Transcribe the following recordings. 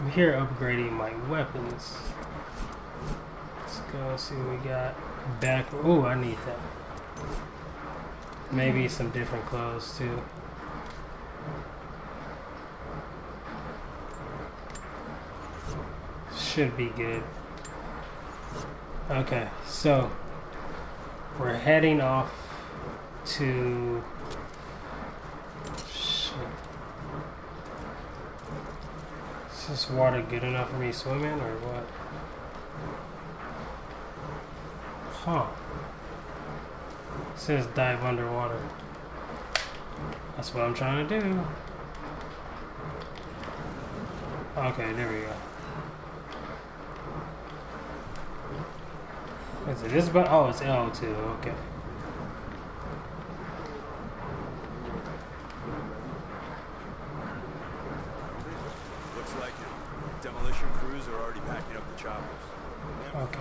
I'm here upgrading my weapons. Let's go see what we got. Back. Oh, I need that. Maybe some different clothes too. Should be good. Okay, so we're heading off to. Shit. Is this water good enough for me swimming or what? Huh. It says dive underwater. That's what I'm trying to do. Okay, there we go. Is it this button? Oh, it's L2. Okay. Looks like it. Demolition crews are already packing up the choppers. Okay.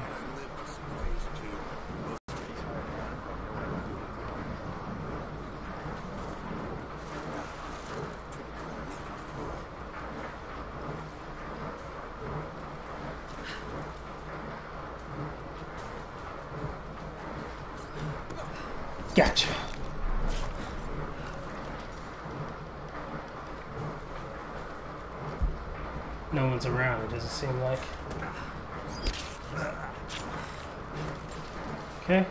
No one's around, it doesn't seem like. Okay.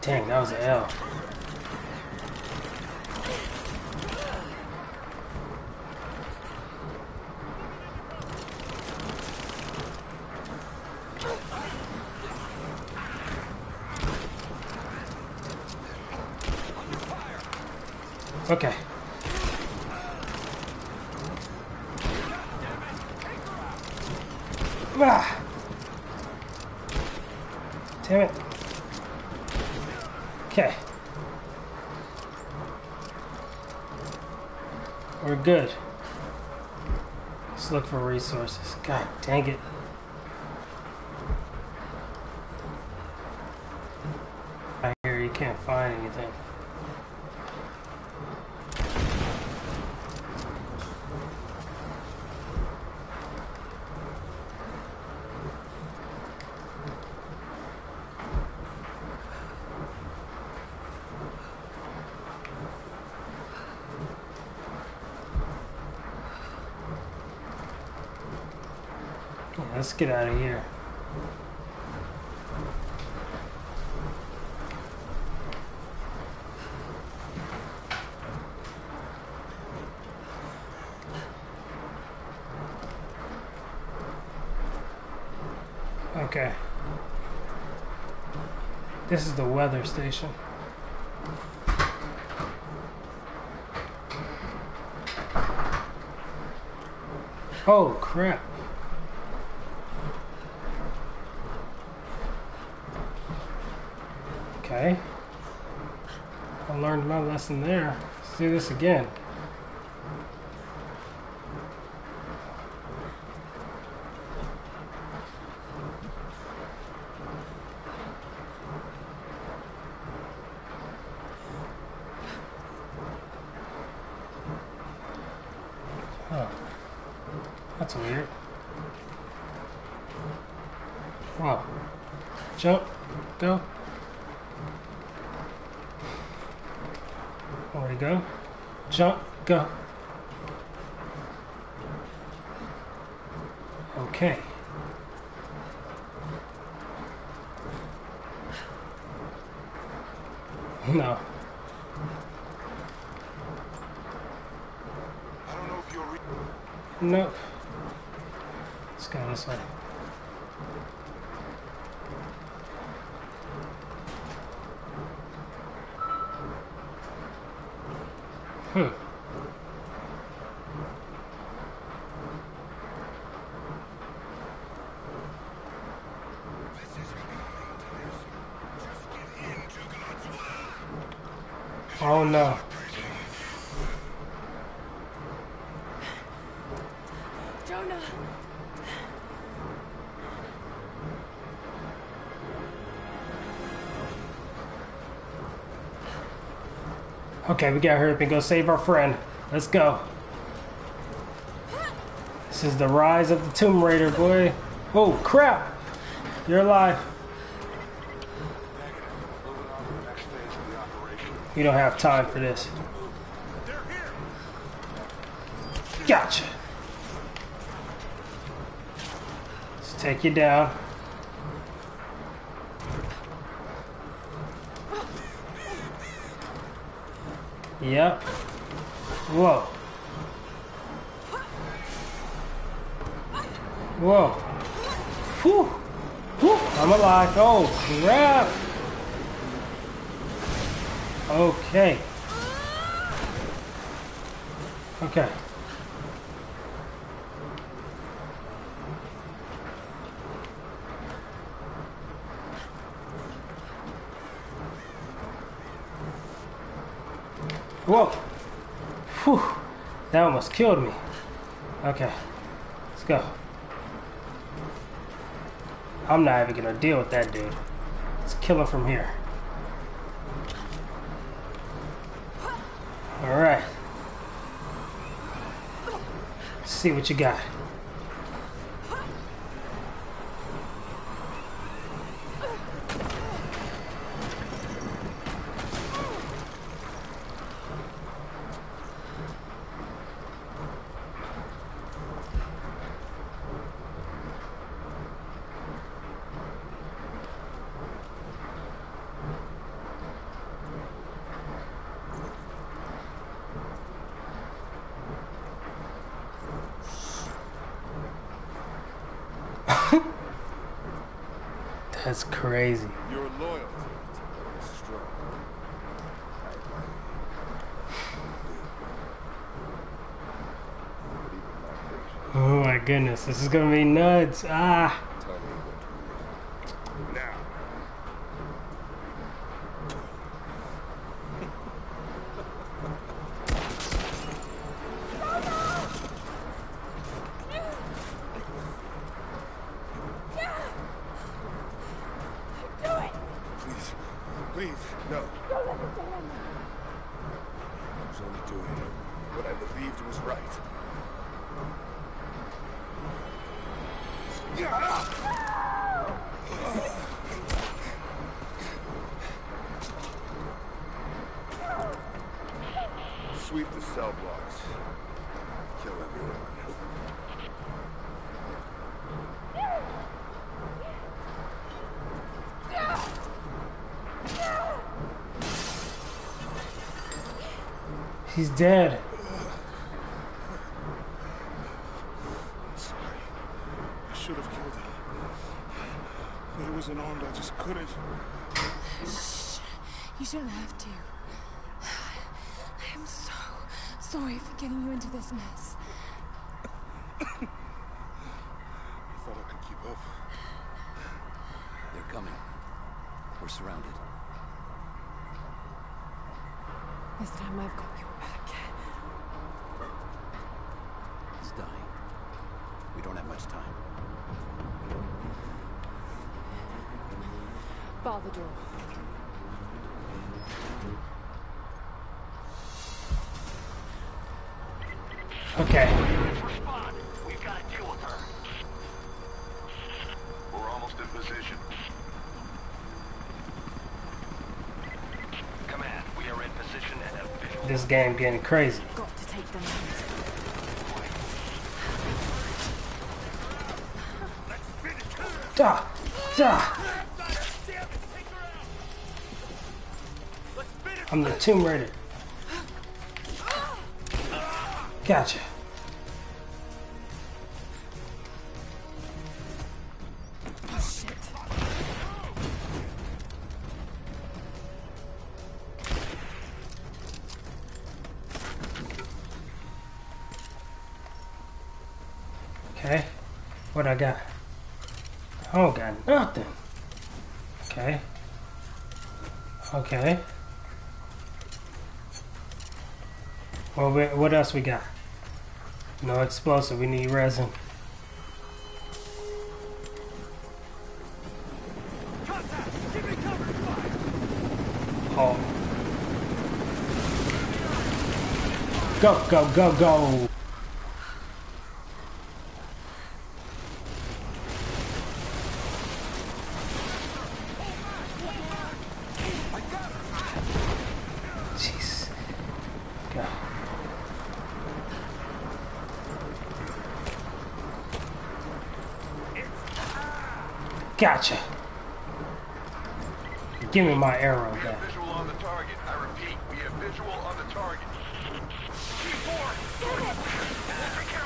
Dang, that was an L. Okay. Ah. Damn it. Okay. We're good. Let's look for resources. God dang it. I hear you can't find anything. Yeah, let's get out of here. Okay. This is the weather station. Oh crap. Okay. I learned my lesson there. Let's do this again. That's weird. Wow. Jump. Go. There we go. Jump. Go. Okay. No. I don't know if you're. Re- Nope. Okay, we gotta hurry up and go save our friend. Let's go. This is the rise of the Tomb Raider, boy. Oh, crap! You're alive. We don't have time for this. Gotcha. Take you down. Yep. Whoa. Whoa. Whew. Whew. I'm alive. Oh, crap. Okay. Okay. Whoa. Whew. That almost killed me. Okay. Let's go. I'm not even gonna deal with that dude. Let's kill him from here. Alright. See what you got. That's crazy. Your loyalty is very strong. I admire you. But even my patience, Oh my goodness, this is gonna be nuts. Ah. tell me what you need. Now. Do it! Please, please, no. Don't let it down! I was only doing what I believed was right. Sweep the cell blocks. Kill everyone. He's dead. Sorry. I should have killed him. But it was an armed, I just couldn't. Shh. You shouldn't have to. I am so sorry for getting you into this mess. I thought I could keep up. They're coming. We're surrounded. This time I've got your back. He's dying. We don't have much time. Bar the door. Okay. Respond. We've got to deal with her. We're almost in position. Command, we are in position and have. This game getting crazy. I'm the Tomb Raider. Gotcha. Well, we, what else we got? No explosive. We need resin. Go, go, go, go. Jeez. Go. Gotcha. Give me my arrow We have back. visual on the target. I repeat, we have visual on the target. T4! We'll take care of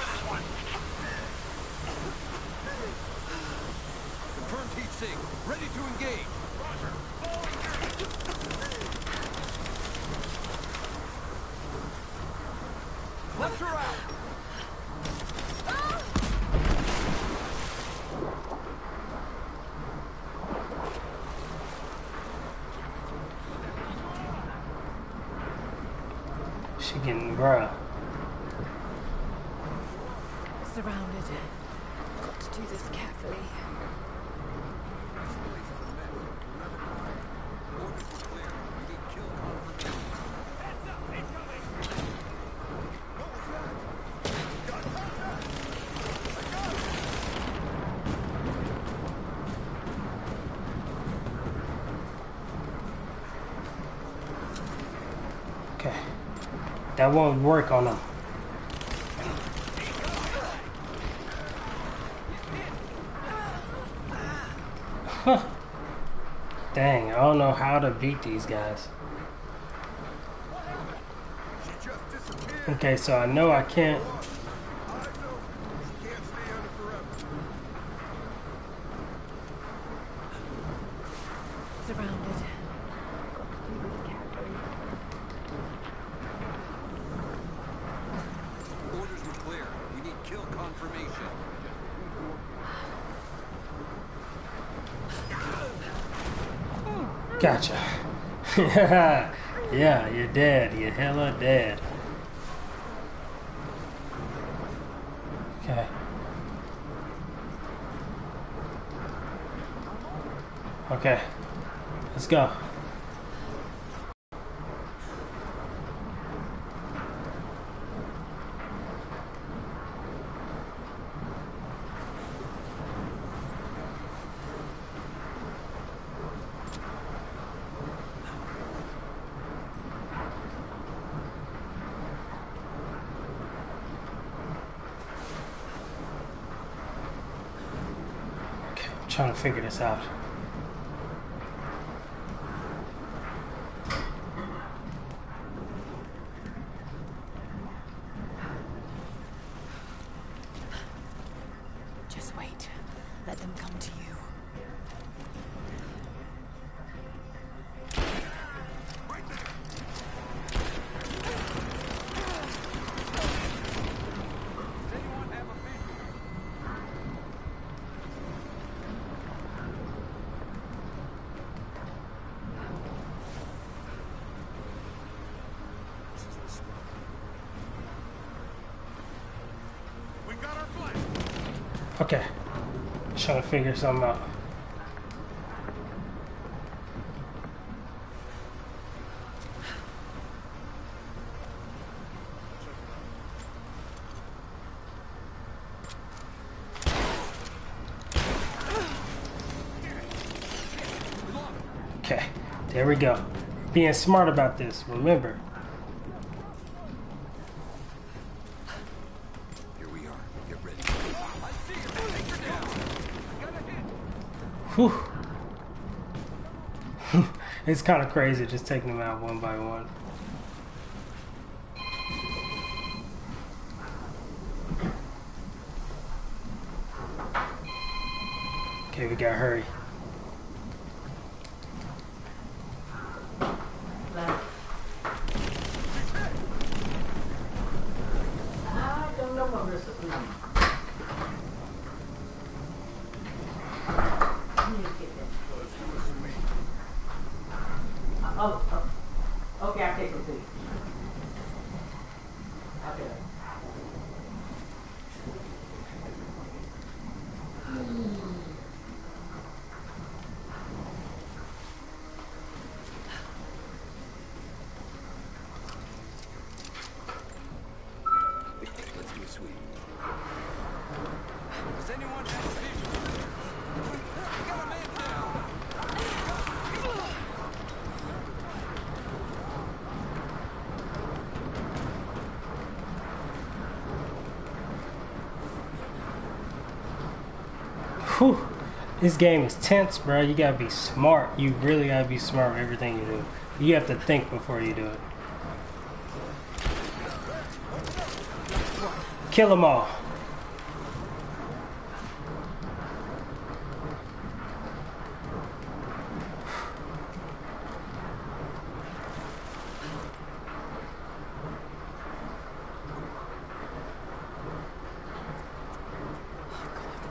this one. Confirmed heat sink. Ready to engage. Left her out. She getting bruh. Surrounded. Got to do this carefully. Orders were clear. We need kill confirmation. Okay. That won't work on them. Huh. Dang, I don't know how to beat these guys. Okay, so I know I can't. I know. She can't stay under forever. Surrounded. Got to do this carefully. Orders were clear. We need kill confirmation. Gotcha. yeah, you're dead. You're hella dead. Okay. Okay. Let's go. Trying to figure this out. Just wait. Let them come to you. We got our flag. Okay. Trying to figure something out. Okay, there we go. Being smart about this, remember. Here we are. Get ready. Whew. It's kind of crazy just taking them out one by one. Okay, we gotta hurry. Oh, oh, okay, I'll take you. Okay. Whew. This game is tense, bro. You gotta be smart. You really gotta be smart with everything you do. You have to think before you do it. Kill them all.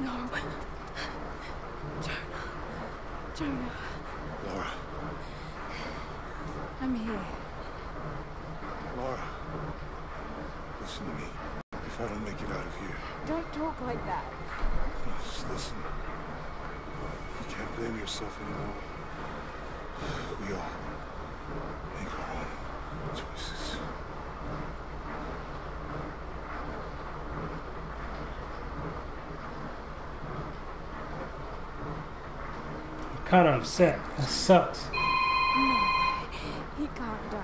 No. Jonah. Jonah, Lara, I'm here. Lara. Listen to me. If I don't make it out of here, Don't talk like that. just listen. You can't blame yourself anymore. We all make our own choices. Kind of upset. That sucks. No. He can't die.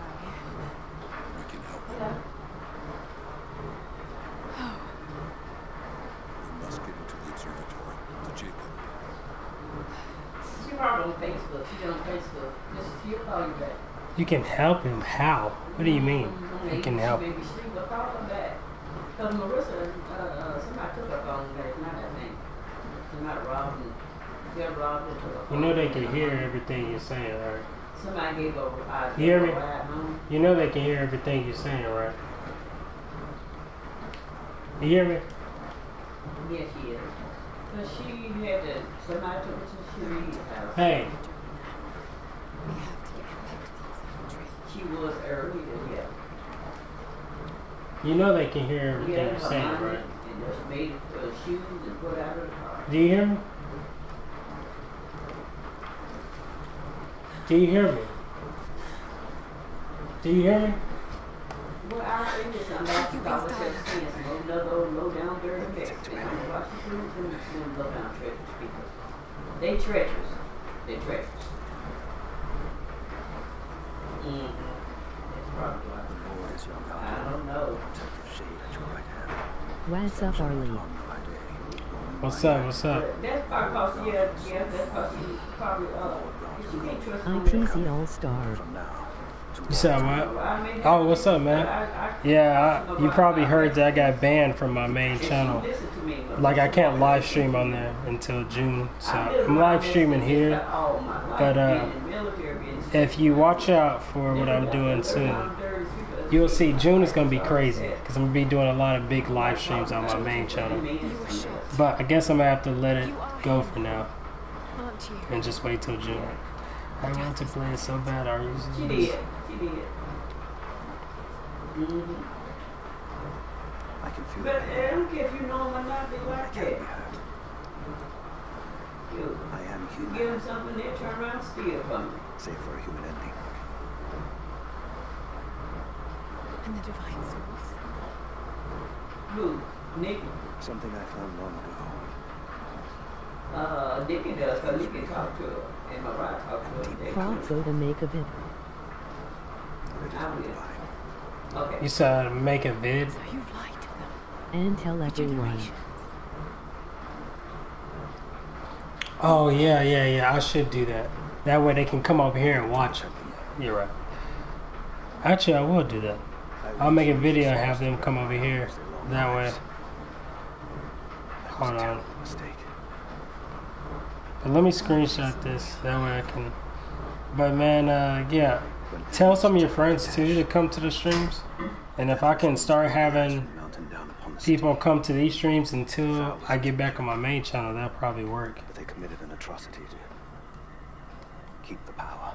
We can help him. We must get into the observatory to Jacob. She probably on Facebook. She's on Facebook. Just she'll call you can help him. How? What do you mean? You can help. may be asleep, but call. Because Marissa, uh, uh, somebody took her phone back. Not that thing. Somebody robbed and they took her You know they can hear everything you're saying, right? Somebody gave her uh, You hear me? her a ride home. You know they can hear everything you're saying, right? You hear me? Yes, she is. But she had to, somebody took her to house. Hey, We have to get him back to the observatory. She was early, yeah. You know they can hear everything you're saying, right? And just made uh, shoes and put out of the car. Do you hear me? Do you hear me? Do you hear me? Well, I think it's somebody who thought it said fence, no, no, low, low down dirty Mexican. I don't know what you do with them, them low down treacherous people. They treacherous. They treacherous. Mm-hmm. That's probably why. Lord is young I Alpha, don't know. protective shade at your right hand. What's up, Arli? On by day, on What's up? What's up? But that's probably cause, yeah, yeah, that's cause she probably, uh, she can't trust I'm nobody. TZ All Star. From now to You said what? Oh, what's up, man? Yeah, I, you probably heard that I got banned from my main channel. listened to me, but- Like I can't live stream on there until June, so I'm live streaming here. but, uh, If you watch out for what I'm doing soon, you'll see June is gonna be crazy because I'm gonna be doing a lot of big live streams on my main channel. But I guess I'm gonna have to let it go for now and just wait till June. I want to play it so bad. Are you? She did. She did. I can feel But the I don't care if you know him or not, they I like can't that. be hurt. You I am give them human, something, they turn around and steal from you. save for a human ending. And the divine source. Who? Nick. Something I found long ago. Uh, Nicky does, because Nicky talked to her. And Mariah talked to her. They Proud go to make a vid. It is I will. divine. Okay. You said make a vid. So you've lied to them. And tell everyone. Oh yeah, yeah, yeah. I should do that. That way they can come over here and watch it. You're right. Actually, I will do that. I'll make a video and have them come over here. That way. Hold on. But let me screenshot this. That way I can. But man, uh, yeah. Tell some of your friends too to come to the streams. And if I can start having people come to these streams until I get back on my main channel, that'll probably work. But they committed an atrocity to keep the power.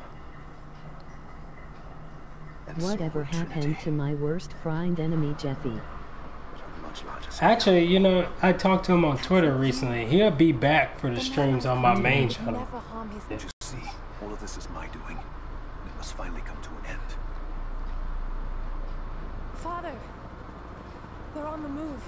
And Whatever would happened Trinity, to my worst friend enemy Jeffy? but on a much larger scale. Actually, you know, I talked to him on Twitter recently. He'll be back for the streams on my main channel. Never Don't you see? All of this is my doing. It must finally come to an end. Father! They're on the move.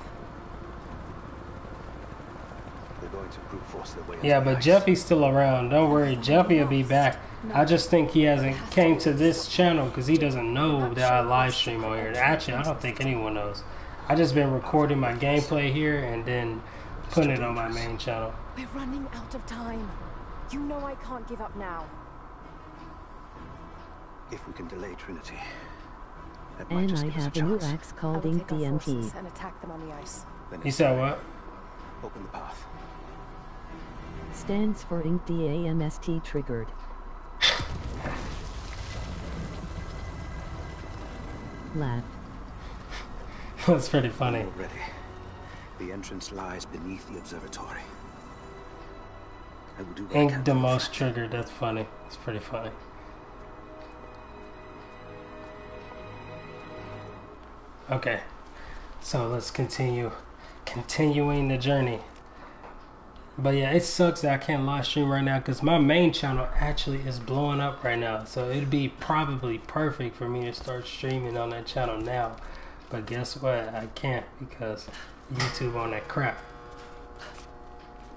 They're going to brute force their way Yeah, but. Jeffy's still around. Don't worry, Jeffy will be back. I just think he hasn't came to this channel because he doesn't know that I live stream on here. Actually, I don't think anyone knows. I just been recording my gameplay here and then putting it on my main channel. We're running out of time. You know I can't give up now. If we can delay Trinity, that might And just I give a have a new axe called Ink take our DMT. and attack them on the ice. Then You it's said what? Open the path. Stands for Ink DAMST triggered. Laugh. That's pretty funny. Already. The entrance lies beneath the observatory. I will do what I Ink the to most triggered. That's funny. It's pretty funny. Okay, so let's continue, continuing the journey. But yeah, it sucks that I can't live stream right now because my main channel actually is blowing up right now. So it'd be probably perfect for me to start streaming on that channel now. But guess what? I can't because YouTube on that crap.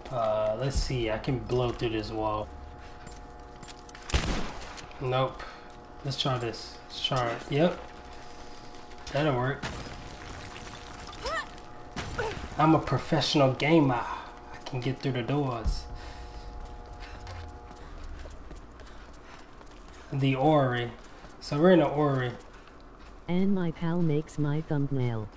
Uh, let's see. I can blow through this wall. Nope. Let's try this. Let's try it. Yep. That'll work. I'm a professional gamer. Can get through the doors. The orrery. So we're in the orrery. And my pal makes my thumbnail.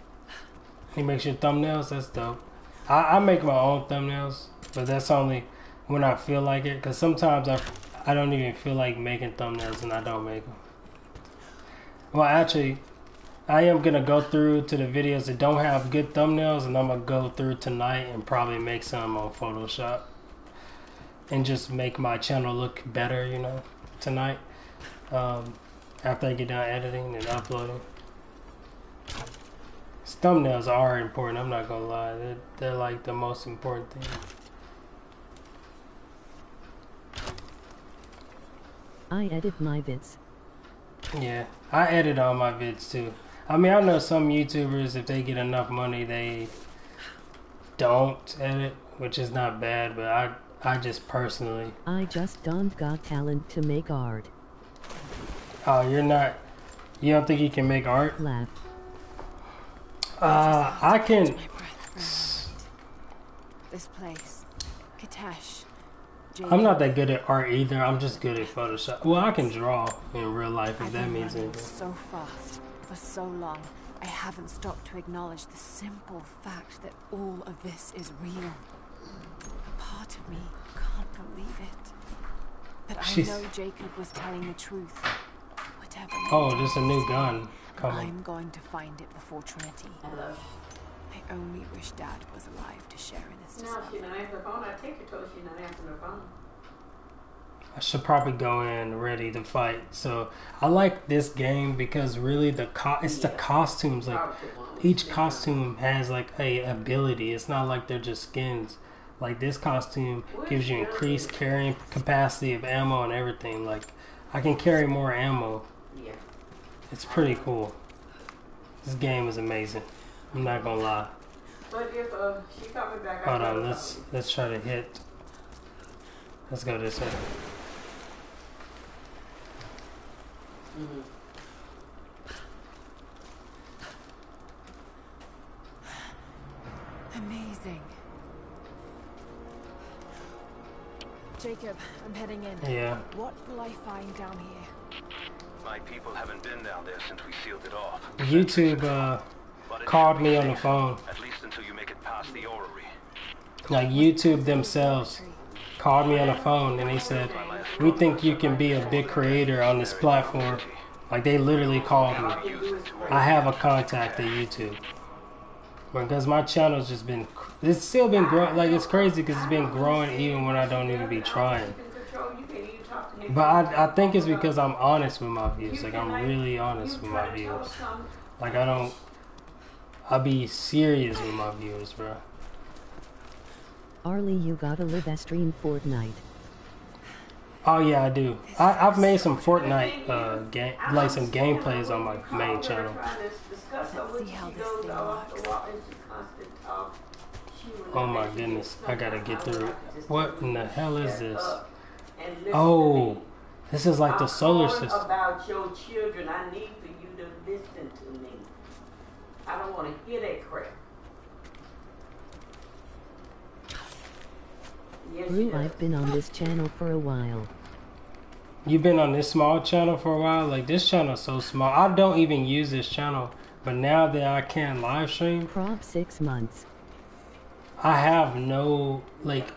He makes your thumbnails. That's dope. I, I make my own thumbnails, but that's only when I feel like it. Cause sometimes I, I don't even feel like making thumbnails, and I don't make them. Well, actually, I am gonna go through to the videos that don't have good thumbnails, and I'm gonna go through tonight and probably make some on Photoshop, and just make my channel look better. You know, tonight. Um, after I get done editing and uploading. Thumbnails are important. I'm not gonna lie. They're, they're like the most important thing. I edit my vids. Yeah, I edit all my vids too. I mean, I know some YouTubers, if they get enough money, they don't edit, which is not bad. But I, I just personally, I just don't got talent to make art. oh, you're not. You don't think you can make art? Laugh. Uh, I can. My breath for a moment. This place. Kitezh. I'm not that good at art either. I'm just good at Photoshop. Well, I can draw in real life if that means anything. so fast for so long. I haven't stopped to acknowledge the simple fact that all of this is real. A part of me can't believe it. But I She's- know Jacob was telling the truth. Whatever. Oh, take there's a new gun coming. I'm going to find it before Trinity. Hello. I only wish Dad was alive to share in this No, discovery. she not answering the phone. I take it to her. She's not answering the phone. I should probably go in ready to fight. So I like this game because really the co- it's the costumes. Like each costume has like a ability. It's not like they're just skins. Like this costume gives you increased carrying capacity of ammo and everything. Like I can carry more ammo. Yeah. It's pretty cool. This game is amazing. I'm not gonna lie. But if uh, she coming back, Hold on, let's let's try to hit. Let's go this way. Amazing. Jacob, I'm heading in. Yeah. What will I find down here? My people haven't been down there since we sealed it off. YouTube uh, called me on the phone. At least until you make it past the orrery. Like YouTube themselves called me on the phone and they said, "We think you can be a big creator on this platform." Like they literally called me. I have a contact at YouTube because my channel's just been. It's still been growing. Like it's crazy because it's been growing even when I don't even be trying. But I, I think it's because I'm honest with my views. Like I'm really honest with my views. Like I don't. I be serious with my viewers, bro. Arli, you gotta live a stream Fortnite. Oh yeah, I do. I, I've made some Fortnite uh game, like some gameplays on my main channel. trying to discuss her Let's see how this thing off works. wall and she constant talk. She will Oh my goodness, I gotta get through it. like to just What in the hell is this? up and listen to Oh, this is like the solar system. about your children. I need for you to listen to me. I don't want to hear that crap. Yes, she I've been on this channel for a while. You've been on this small channel for a while. Like this channel's so small. I don't even use this channel, but now that I can live stream, Prop six months. I have no like.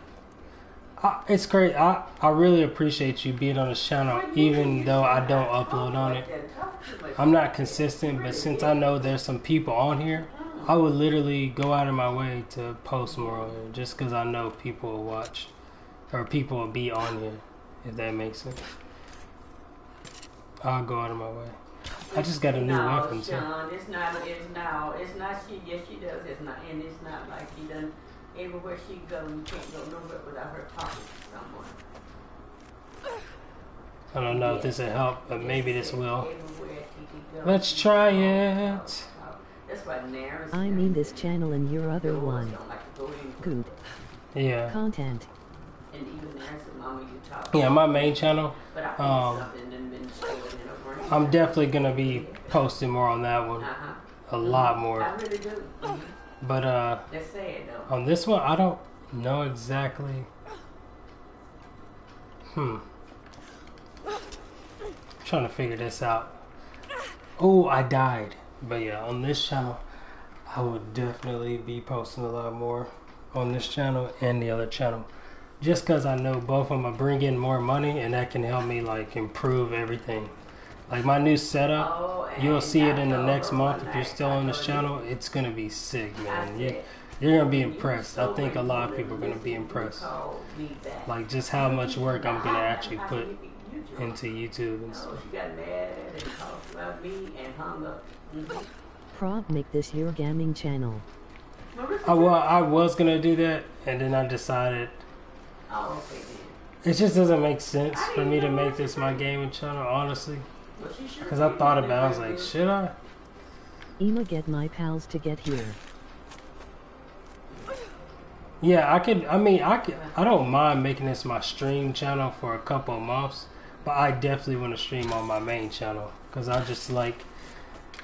I, it's great. I I really appreciate you being on this channel, even though I don't upload on it. I'm not consistent, but since I know there's some people on here, I would literally go out of my way to post more on here, just because I know people will watch, or people will be on here, if that makes sense. I'll go out of my way. I just got a new no, weapon too. Sean, it's not. It's no. It's not. She. Yes, she does. It's not. And it's not like she doesn't. Everywhere she go, you can't go nowhere without her talking to someone. I don't know if this will help, but maybe this will. Everywhere she go. Let's try it. That's why Nara's. I mean this channel and your other one. Don't like to go in. Good. Yeah. Content. And even Nara said, "Mama, you talk." Yeah, my main channel. But I think Um, something done been stolen in her brain. I'm definitely gonna be posting more on that one. Uh-huh. A lot more. I really do. Mhm. But uh That's sad though. on this one I don't know exactly. Hmm. trying to figure this out. Oh, I died. But yeah, on this channel I would definitely be posting a lot more on this channel and the other channel. Just cause I know both of them are bring in more money and that can help me like improve everything. Like my new setup, Oh, You'll see it in the next month if you're still on this channel. It's gonna be sick, man. You, you're gonna be impressed. I think a lot of people are gonna be impressed. called me back." Like just how much work I'm gonna actually put said, "You drunk." Into YouTube and stuff. No, she got mad and talked about me and hung up. Prop make this your gaming channel. Marissa I, well, I was gonna do that, and then I decided Oh, okay it just doesn't make sense for me to make this my gaming channel, honestly. Well, she sure Because I thought about, it, I was like, should I? Ema get my pals to get here. Yeah, I could. I mean, I could. I don't mind making this my stream channel for a couple of months, but I definitely want to stream on my main channel because I just like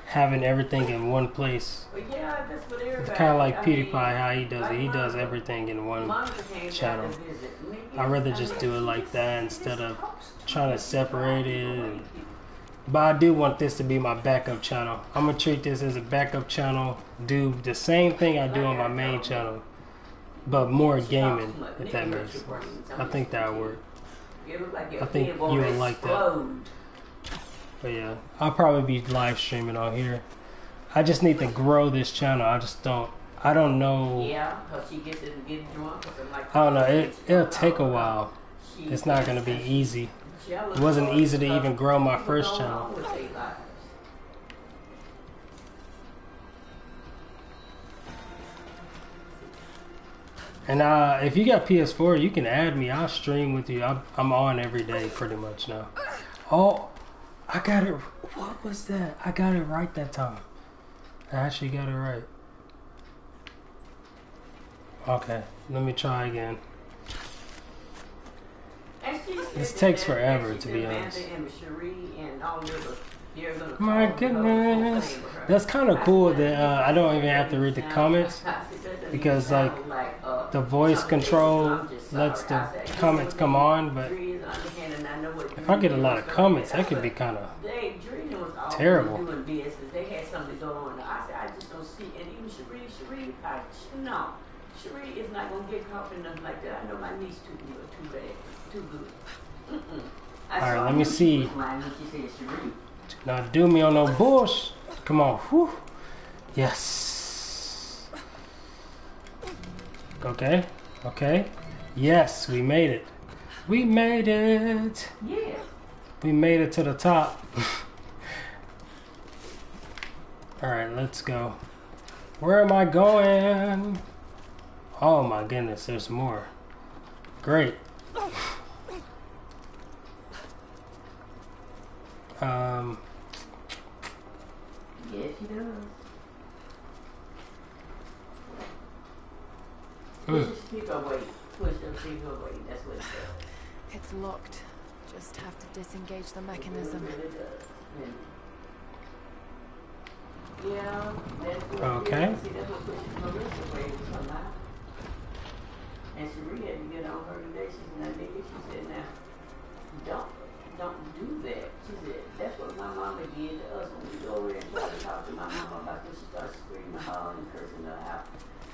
having everything in one place. But yeah, that's what. It's kind of like I mean, PewDiePie how he does it. He does everything in one Monica came down channel. to. I'd rather just do it like that instead of trying to separate it. But I do want this to be my backup channel. I'm gonna treat this as a backup channel. Do the same thing I do on my main channel, but more gaming. If that makes sense. I think that would work. Like your I think you would like that. But yeah, I'll probably be live streaming on here. I just need to grow this channel. I just don't. I don't know. Yeah, because she gets it and get drunk. or like I don't know. It it'll take a while. It's not gonna be easy. It wasn't easy to even grow my first channel. And uh, if you got PS4, you can add me. I'll stream with you. I'm, I'm on every day pretty much now. Oh, I got it. What was that? I got it right that time. I actually got it right. Okay, let me try again. And she said This takes forever, to be honest. And Cherie and all the other- they're gonna My call the whole goodness. thing with her. That's kind of cool that uh, I don't even have to read the comments because like the voice control lets the comments come on, but if I get a lot of comments, that could be kind of They, Drina was always terrible. They had something going on. I said, I just don't see. And even Cherie, Cherie, I, no, Cherie is not gonna get caught in nothing like that. I know my niece too too bad, too good. All right, let me see. She was lying when she said Cherie. Not do me on no bush. Come on. Whew. Yes. Okay. Okay. Yes, we made it. We made it. Yeah. We made it to the top. All right, let's go. Where am I going? Oh my goodness, there's more. Great. Um, Yes, she does. Push your speaker away. Push your speaker away. That's what it does. It's locked. Just have to disengage the mechanism. It really does. Yeah. Yeah, that's what Okay. See, that's what pushes Marissa away from her. And Cherie had to get on her today. She said, now, nigga, she said, now, don't, don't do that. She said, that's what my mama did to us when we go over there and try to talk to my mama about this. She started screaming, hollering, cursing her out.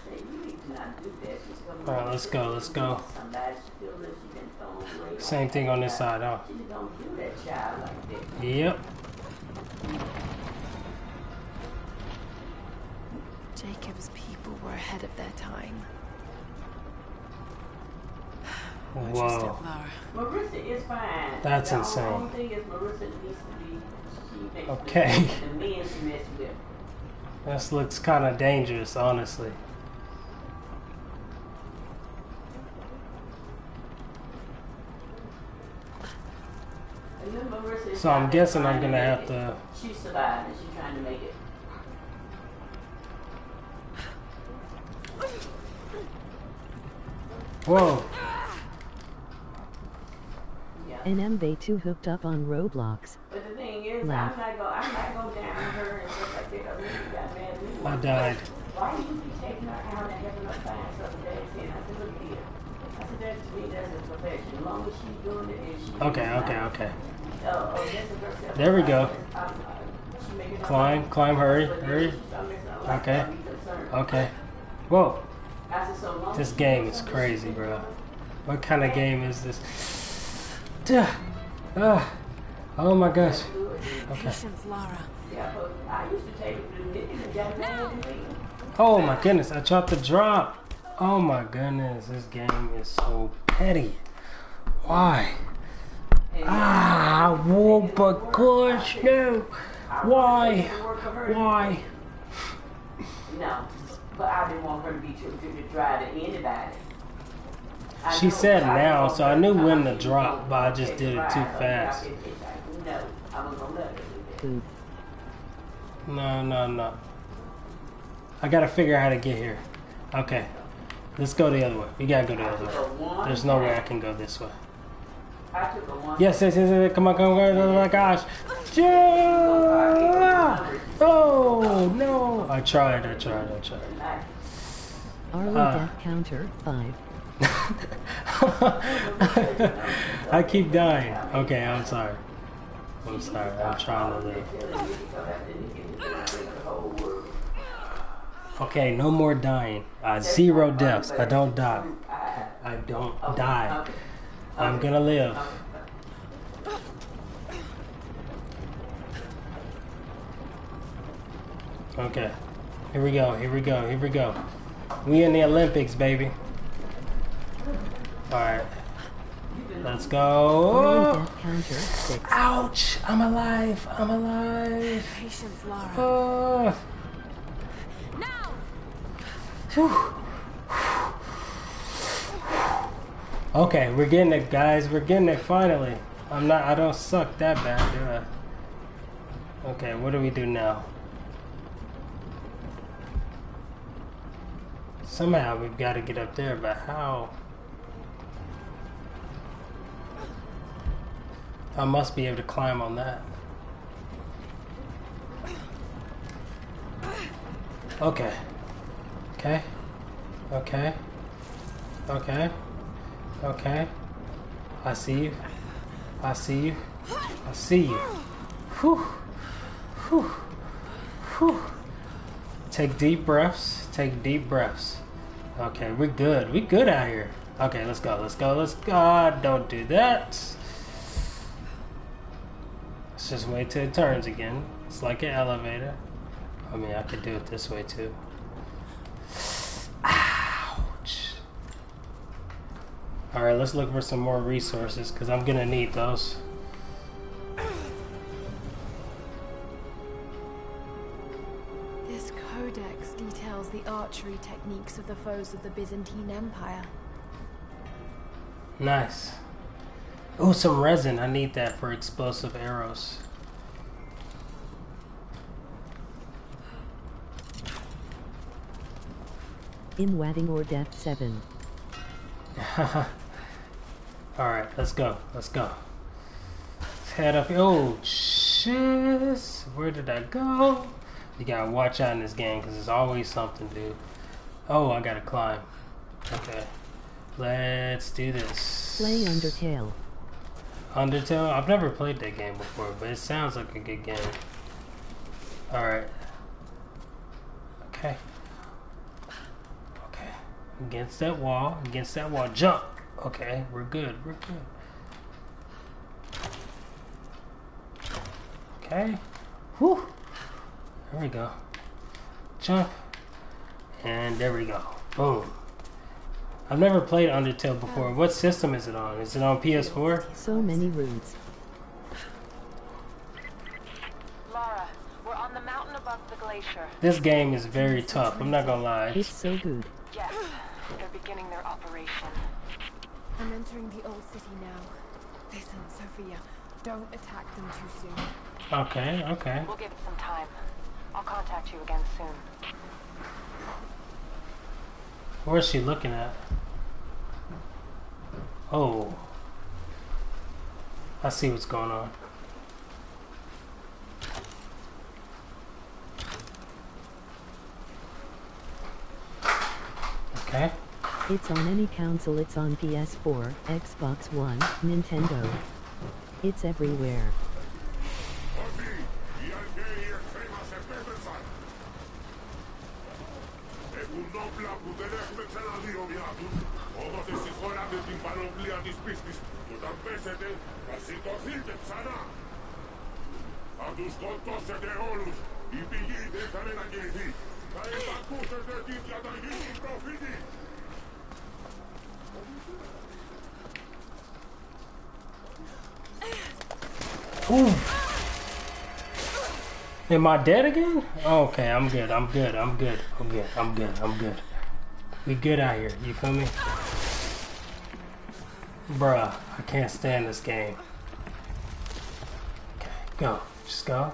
Say, you need to not do that. She's coming All right, let's go, let's go. Somebody she feel that she been thrown away. Same thing on this side, huh? She just don't do that child like that. Yep. Jacob's people were ahead of their time. Oh, Whoa. Marissa is fine. That's the insane. Only thing is Marissa needs to be. She makes Okay. The men she messed with. This looks kind of dangerous, honestly. And then Marissa is So I'm guessing I'm gonna make have it. to. She survived and she's trying to make it. Whoa. Yeah. NM they two hooked up on Roblox. But the thing is, Laugh. I'm not gonna, I'm not gonna down her and stuff like that. 'cause she got mad at me. I died. Why you be taking her out and having her find something that ain't saying? I said, look here. I said, that to me, that's a profession. As long as she's doing it and she. Okay, okay, okay. Uh, this is herself. There we go. I'm, uh, she making her Climb, mind. climb, hurry, hurry. she start messing up like Okay. that, be concerned. Okay. Whoa. Said, so This game is crazy, bro. What kind of game is this? Duh. Ah. Oh my gosh. do it, then- Okay. Patience, Lara. Yeah, but I used to take it to the and got mad at me. Oh my goodness, I dropped the drop. Oh my goodness, this game is so petty. Why? And Ah, whoa, but gosh, no. Why? work for her. Why? No, but I didn't want her to be too good to drive to anybody. She said but I didn't now, so I knew when to drop, but I just did it too fast. drop it. It's like, No, I was gonna let her do Poop. No, no. I gotta figure out how to get here. Okay. Let's go the other way. We gotta go the other way. There's no way I can go this way. I took her one Yes, yes, yes, yes. Come on, come on. Oh my gosh. Yeah! Oh, no. I tried, I tried, I tried. Arli death uh, counter 5. I keep dying. Okay, I'm sorry. I'm sorry. I'm trying to live. Okay, no more dying. Uh, zero deaths. I don't die. I don't die. I'm gonna live. Okay. Here we go. Here we go. Here we go. We in the Olympics, baby. All right. Let's go. death counter 6. Ouch! I'm alive. I'm alive. Patience, Lara. Oh. Whew. Okay, we're getting it, guys. We're getting it finally. I'm not. I don't suck that bad, do I? Okay, what do we do now? Somehow we've got to get up there, but how? I must be able to climb on that. Okay. Okay. Okay. Okay. Okay. I see you. I see you. I see you. Whew. Whew. Whew. Take deep breaths. Take deep breaths. Okay, we're good. We good out here. Okay, let's go. Let's go. Let's go. Don't do that. Let's just wait till it turns again. It's like an elevator. I mean, I could do it this way too. Ouch. Alright, let's look for some more resources because I'm gonna need those. This codex details the archery techniques of the foes of the Byzantine Empire. Nice. Oh, some resin. I need that for explosive arrows. In Wedding or Death 7. Alright, let's go. Let's go. Let's head up. Oh, shiz. Where did I go? You gotta watch out in this game because there's always something, dude. Oh, I gotta climb. Okay. Let's do this. Play Undertale. Undertale? I've never played that game before, but it sounds like a good game. Alright. Okay. Okay. Against that wall. Against that wall. Jump! Okay, we're good. We're good. Okay. Whew. There we go. Jump. And there we go. Boom. I've never played Undertale before. What system is it on? Is it on PS4? So many routes. Lara, we're on the mountain above the glacier. This game is very tough. I'm not gonna lie. It's so good. Yes, they're beginning their operation. I'm entering the old city now. Listen, Sofia, don't attack them too soon. Okay, okay. We'll give it some time. I'll contact you again soon. Where's she looking at? Oh. I see what's going on. Okay. It's on any console. It's on PS4, Xbox One, Nintendo. It's everywhere. Adus kontosse de olus, i pigi de sarena kiesi, kai pakuse de titja tai hisin profiti. Ooh. Am I dead again? Okay, I'm good. I'm good. I'm good. I'm good. I'm good. I'm good. We good out here. You feel me? Bruh, I can't stand this game. Okay, go. Just go.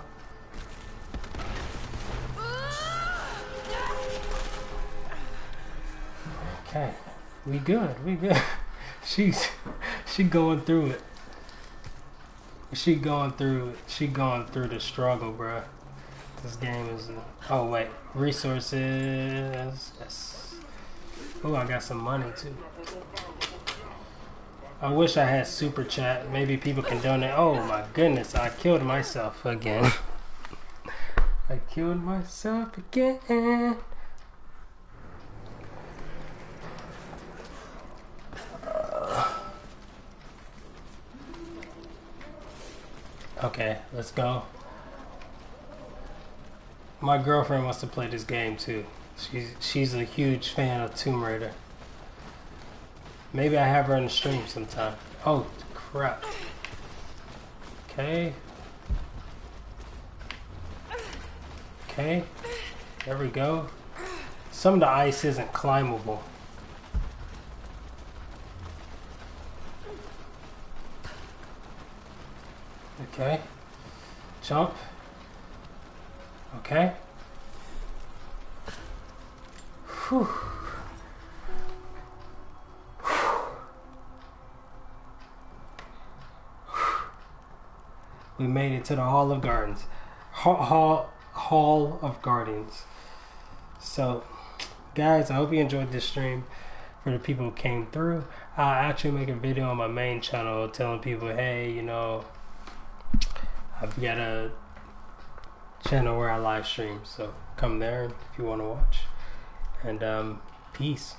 Okay, we good. We good. She's she going through it. She going through it. She going through the struggle, bruh. This game is. Oh wait, resources. Yes. Oh, I got some money too. I wish I had super chat. Maybe people can donate. Oh my goodness, I killed myself again. I killed myself again. Uh, okay, let's go. My girlfriend wants to play this game too. She's she's a huge fan of Tomb Raider. Maybe I have her on the stream sometime. Oh crap. Okay. Okay. There we go. Some of the ice isn't climbable. Okay. Jump. Okay. Whew. We made it to the Hall of Gardens. Hall, Hall, Hall of Gardens. So, guys, I hope you enjoyed this stream. For the people who came through, I'll actually make a video on my main channel telling people, hey, you know, I've got a channel where I live stream, so come there if you want to watch. And um, peace.